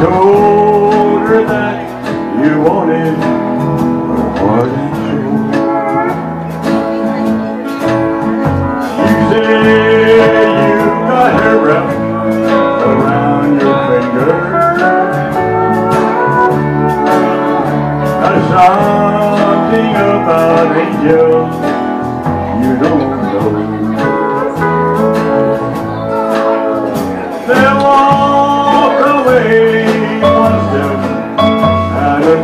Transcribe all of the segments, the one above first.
you told her that you wanted and soul. You say you got her wrapped around your finger. There's something about angels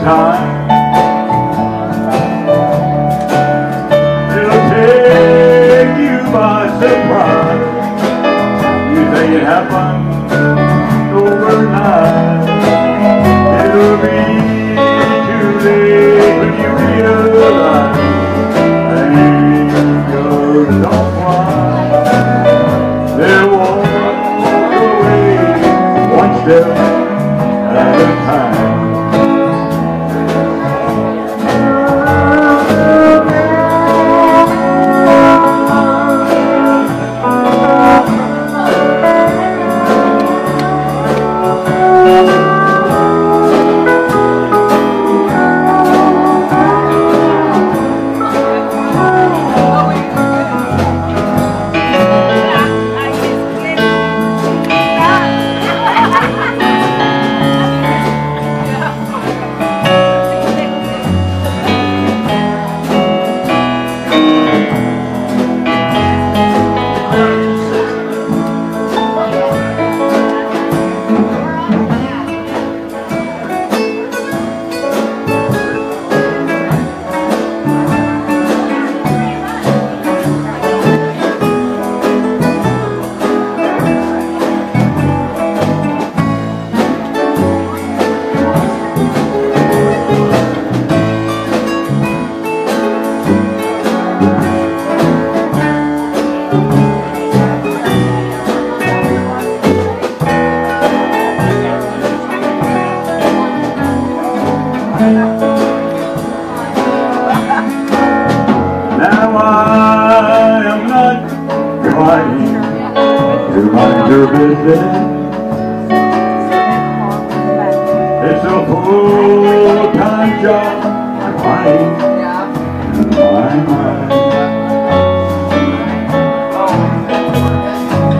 time. It'll take you by surprise. You think it happened overnight. Business. It's a full-time job trying to my mind.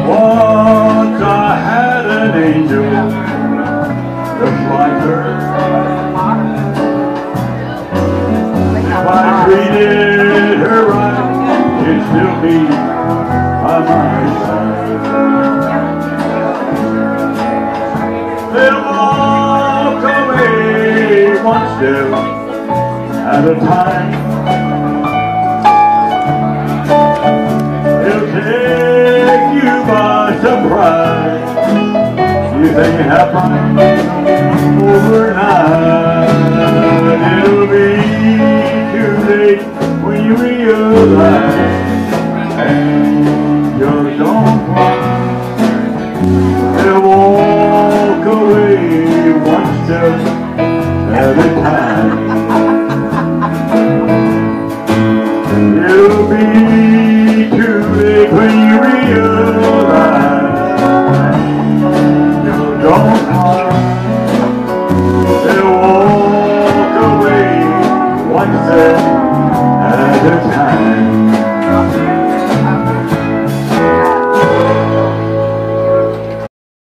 Once I had an angel just like her. If I treated her right, she'd still be by my side. One step at a time. They'll take you by surprise. You think it happened overnight.